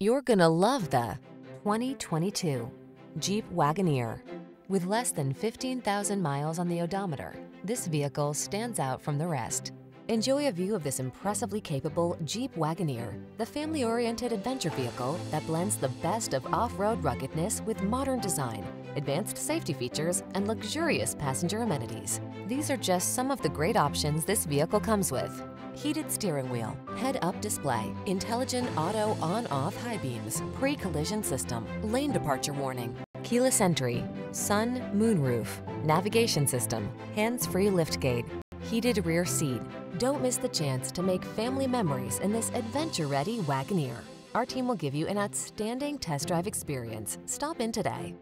You're gonna love the 2022 Jeep Wagoneer. With less than 15,000 miles on the odometer, this vehicle stands out from the rest. Enjoy a view of this impressively capable Jeep Wagoneer, the family-oriented adventure vehicle that blends the best of off-road ruggedness with modern design, advanced safety features, and luxurious passenger amenities. These are just some of the great options this vehicle comes with. Heated steering wheel, head-up display, intelligent auto on-off high beams, pre-collision system, lane departure warning, keyless entry, sun, moonroof, navigation system, hands-free liftgate, heated rear seat. Don't miss the chance to make family memories in this adventure-ready Wagoneer. Our team will give you an outstanding test drive experience. Stop in today.